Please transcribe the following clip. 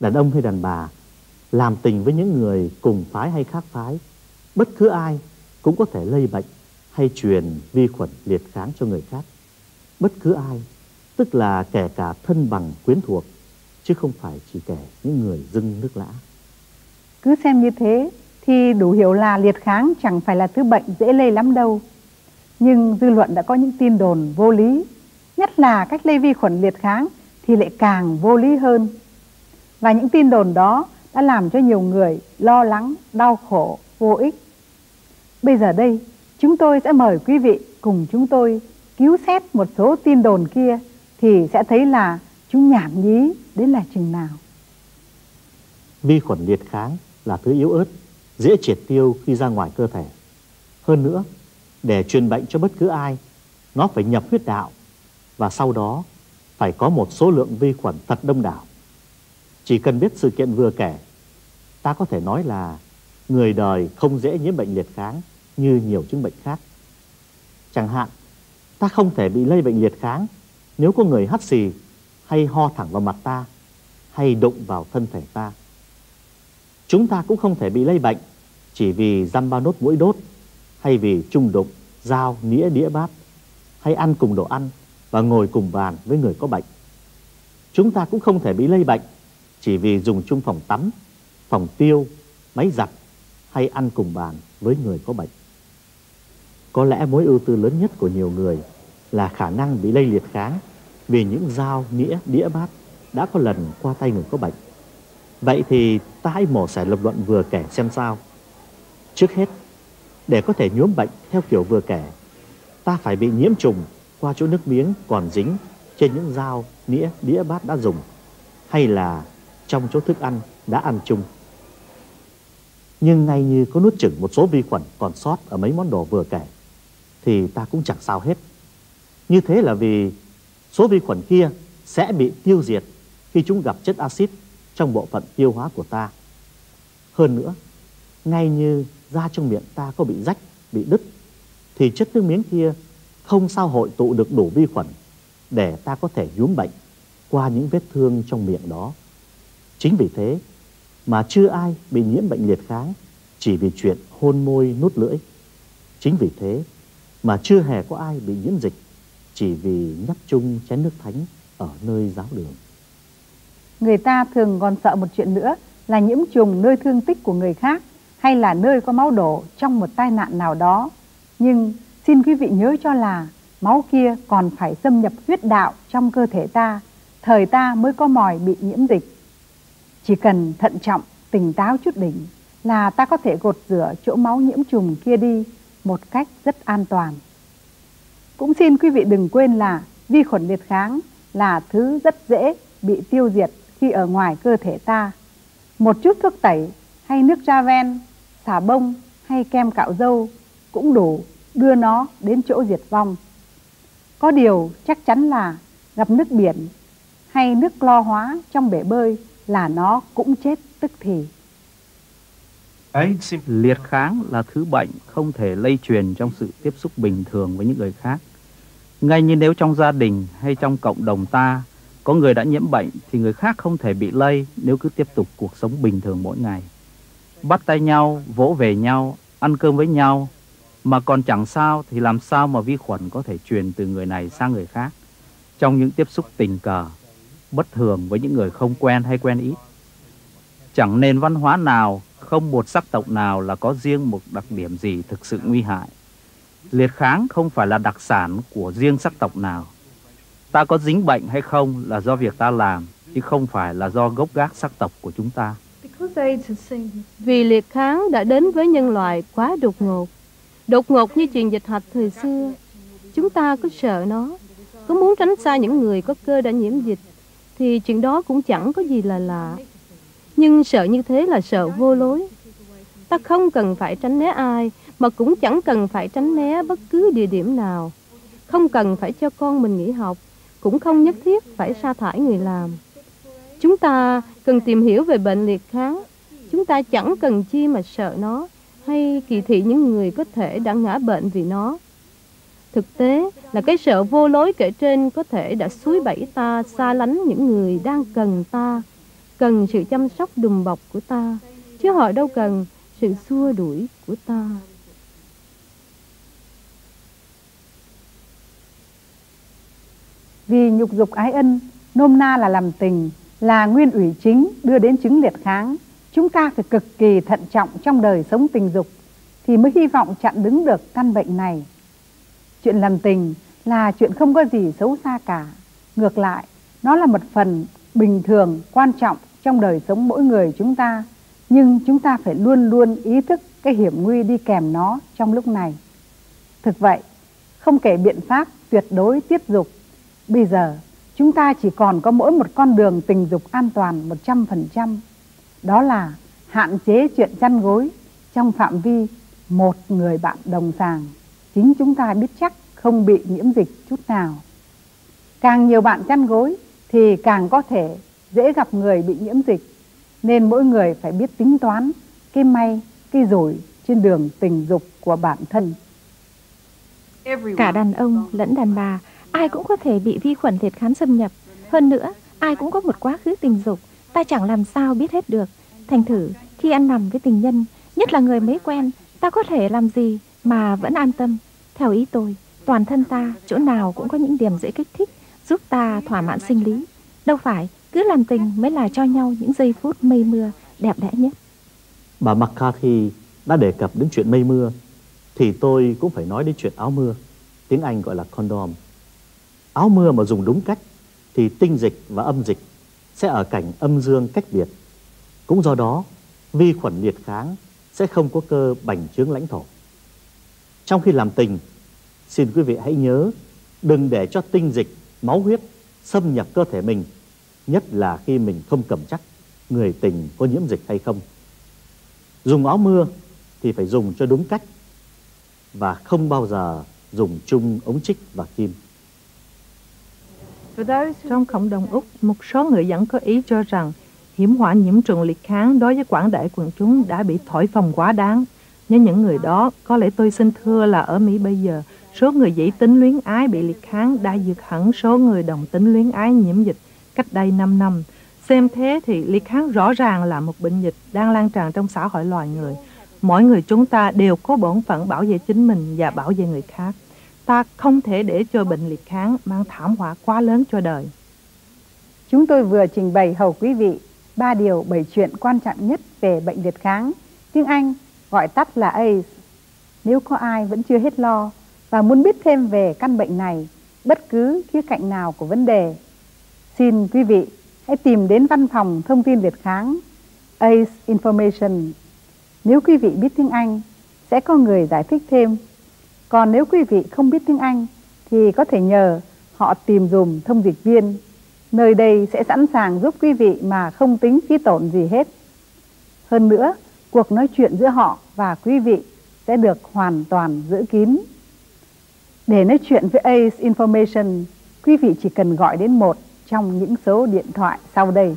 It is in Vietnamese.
Đàn ông hay đàn bà làm tình với những người cùng phái hay khác phái, bất cứ ai cũng có thể lây bệnh hay truyền vi khuẩn liệt kháng cho người khác. Bất cứ ai, tức là kể cả thân bằng quyến thuộc, chứ không phải chỉ kể những người dưng nước lã. Cứ xem như thế thì đủ hiểu là liệt kháng chẳng phải là thứ bệnh dễ lây lắm đâu. Nhưng dư luận đã có những tin đồn vô lý, nhất là cách lây vi khuẩn liệt kháng thì lại càng vô lý hơn. Và những tin đồn đó đã làm cho nhiều người lo lắng, đau khổ, vô ích. Bây giờ đây, chúng tôi sẽ mời quý vị cùng chúng tôi cứu xét một số tin đồn kia thì sẽ thấy là chúng nhảm nhí đến là chừng nào. Vi khuẩn liệt kháng là thứ yếu ớt, dễ triệt tiêu khi ra ngoài cơ thể. Hơn nữa, để truyền bệnh cho bất cứ ai, nó phải nhập huyết đạo và sau đó phải có một số lượng vi khuẩn thật đông đảo. Chỉ cần biết sự kiện vừa kể, ta có thể nói là người đời không dễ nhiễm bệnh liệt kháng như nhiều chứng bệnh khác. Chẳng hạn, ta không thể bị lây bệnh liệt kháng nếu có người hắt xì hay ho thẳng vào mặt ta hay đụng vào thân thể ta. Chúng ta cũng không thể bị lây bệnh chỉ vì dăm ba nốt mũi đốt hay vì chung đụng, dao, nĩa, đĩa bát hay ăn cùng đồ ăn và ngồi cùng bàn với người có bệnh. Chúng ta cũng không thể bị lây bệnh chỉ vì dùng chung phòng tắm, phòng tiêu, máy giặt hay ăn cùng bàn với người có bệnh. Có lẽ mối ưu tư lớn nhất của nhiều người là khả năng bị lây liệt kháng vì những dao, nghĩa, đĩa bát đã có lần qua tay người có bệnh. Vậy thì ta hãy mổ xẻ lập luận vừa kể xem sao. Trước hết, để có thể nhuốm bệnh theo kiểu vừa kể, ta phải bị nhiễm trùng qua chỗ nước miếng còn dính trên những dao, nĩa, đĩa bát đã dùng hay là trong chỗ thức ăn đã ăn chung. Nhưng ngay như có nuốt chửng một số vi khuẩn còn sót ở mấy món đồ vừa kể thì ta cũng chẳng sao hết. Như thế là vì số vi khuẩn kia sẽ bị tiêu diệt khi chúng gặp chất axit trong bộ phận tiêu hóa của ta. Hơn nữa, ngay như da trong miệng ta có bị rách, bị đứt, thì chất nước miếng kia không sao hội tụ được đủ vi khuẩn để ta có thể nhuốm bệnh qua những vết thương trong miệng đó. Chính vì thế mà chưa ai bị nhiễm bệnh liệt kháng chỉ vì chuyện hôn môi nút lưỡi. Chính vì thế mà chưa hề có ai bị nhiễm dịch chỉ vì nhấp chung chén nước thánh ở nơi giáo đường. Người ta thường còn sợ một chuyện nữa là nhiễm trùng nơi thương tích của người khác hay là nơi có máu đổ trong một tai nạn nào đó. Nhưng xin quý vị nhớ cho là máu kia còn phải xâm nhập huyết đạo trong cơ thể ta, thời ta mới có mỏi bị nhiễm dịch. Chỉ cần thận trọng, tỉnh táo chút đỉnh là ta có thể gột rửa chỗ máu nhiễm trùng kia đi một cách rất an toàn. Cũng xin quý vị đừng quên là vi khuẩn liệt kháng là thứ rất dễ bị tiêu diệt khi ở ngoài cơ thể ta. Một chút thuốc tẩy hay nước raven, xà bông hay kem cạo râu cũng đủ đưa nó đến chỗ diệt vong. Có điều chắc chắn là gặp nước biển hay nước clo hóa trong bể bơi là nó cũng chết tức thì. Liệt kháng là thứ bệnh không thể lây truyền trong sự tiếp xúc bình thường với những người khác. Ngay như nếu trong gia đình hay trong cộng đồng ta có người đã nhiễm bệnh thì người khác không thể bị lây nếu cứ tiếp tục cuộc sống bình thường mỗi ngày. Bắt tay nhau, vỗ về nhau, ăn cơm với nhau mà còn chẳng sao thì làm sao mà vi khuẩn có thể truyền từ người này sang người khác trong những tiếp xúc tình cờ bất thường với những người không quen hay quen ít. Chẳng nền văn hóa nào, không một sắc tộc nào là có riêng một đặc điểm gì thực sự nguy hại. Liệt kháng không phải là đặc sản của riêng sắc tộc nào. Ta có dính bệnh hay không là do việc ta làm, chứ không phải là do gốc gác sắc tộc của chúng ta. Vì liệt kháng đã đến với nhân loại quá đột ngột. Đột ngột như truyền dịch hạch thời xưa. Chúng ta có sợ nó, có muốn tránh xa những người có cơ đã nhiễm dịch, thì chuyện đó cũng chẳng có gì là lạ. Nhưng sợ như thế là sợ vô lối. Ta không cần phải tránh né ai, mà cũng chẳng cần phải tránh né bất cứ địa điểm nào. Không cần phải cho con mình nghỉ học, cũng không nhất thiết phải sa thải người làm. Chúng ta cần tìm hiểu về bệnh liệt kháng. Chúng ta chẳng cần chi mà sợ nó hay kỳ thị những người có thể đã ngã bệnh vì nó. Thực tế là cái sợ vô lối kể trên có thể đã suối bẫy ta xa lánh những người đang cần ta cần sự chăm sóc đùm bọc của ta, chứ họ đâu cần sự xua đuổi của ta. Vì nhục dục ái ân, nôm na là làm tình, là nguyên ủy chính đưa đến chứng liệt kháng. Chúng ta phải cực kỳ thận trọng trong đời sống tình dục thì mới hy vọng chặn đứng được căn bệnh này. Chuyện làm tình là chuyện không có gì xấu xa cả. Ngược lại, nó là một phần bình thường, quan trọng trong đời sống mỗi người chúng ta. Nhưng chúng ta phải luôn luôn ý thức cái hiểm nguy đi kèm nó trong lúc này. Thực vậy, không kể biện pháp tuyệt đối tiết dục, bây giờ chúng ta chỉ còn có mỗi một con đường tình dục an toàn 100%. Đó là hạn chế chuyện chăn gối trong phạm vi một người bạn đồng sàng. Chính chúng ta biết chắc không bị nhiễm dịch chút nào. Càng nhiều bạn chăn gối thì càng có thể dễ gặp người bị nhiễm dịch. Nên mỗi người phải biết tính toán cái may, cái rủi trên đường tình dục của bản thân. Cả đàn ông lẫn đàn bà, ai cũng có thể bị vi khuẩn liệt khán xâm nhập. Hơn nữa, ai cũng có một quá khứ tình dục, ta chẳng làm sao biết hết được. Thành thử, khi ăn nằm với tình nhân, nhất là người mới quen, ta có thể làm gì mà vẫn an tâm. Theo ý tôi, toàn thân ta chỗ nào cũng có những điểm dễ kích thích, giúp ta thỏa mãn sinh lý. Đâu phải cứ làm tình mới là cho nhau những giây phút mây mưa đẹp đẽ nhất. Bà McCarthy đã đề cập đến chuyện mây mưa thì tôi cũng phải nói đến chuyện áo mưa. Tiếng Anh gọi là condom. Áo mưa mà dùng đúng cách thì tinh dịch và âm dịch sẽ ở cảnh âm dương cách biệt. Cũng do đó, vi khuẩn liệt kháng sẽ không có cơ bành trướng lãnh thổ. Trong khi làm tình, xin quý vị hãy nhớ đừng để cho tinh dịch, máu huyết xâm nhập cơ thể mình, nhất là khi mình không cầm chắc người tình có nhiễm dịch hay không. Dùng áo mưa thì phải dùng cho đúng cách và không bao giờ dùng chung ống trích và kim. Trong cộng đồng Úc, một số người vẫn có ý cho rằng hiểm họa nhiễm trùng liệt kháng đối với quảng đại quần chúng đã bị thổi phồng quá đáng. Nhưng những người đó, có lẽ tôi xin thưa là ở Mỹ bây giờ, số người dĩ tính luyến ái bị liệt kháng đã vượt hẳn số người đồng tính luyến ái nhiễm dịch cách đây 5 năm. Xem thế thì liệt kháng rõ ràng là một bệnh dịch đang lan tràn trong xã hội loài người. Mỗi người chúng ta đều có bổn phận bảo vệ chính mình và bảo vệ người khác. Ta không thể để cho bệnh liệt kháng mang thảm họa quá lớn cho đời. Chúng tôi vừa trình bày hầu quý vị ba điều bảy chuyện quan trọng nhất về bệnh liệt kháng. Tiếng Anh gọi tắt là AIDS. Nếu có ai vẫn chưa hết lo và muốn biết thêm về căn bệnh này, bất cứ khía cạnh nào của vấn đề, xin quý vị hãy tìm đến văn phòng thông tin việt kháng AIDS Information. Nếu quý vị biết tiếng Anh, sẽ có người giải thích thêm. Còn nếu quý vị không biết tiếng Anh, thì có thể nhờ họ tìm dùm thông dịch viên Nơi đây sẽ sẵn sàng giúp quý vị mà không tính phí tổn gì hết. Hơn nữa, cuộc nói chuyện giữa họ và quý vị sẽ được hoàn toàn giữ kín. Để nói chuyện với ACE Information, quý vị chỉ cần gọi đến một trong những số điện thoại sau đây.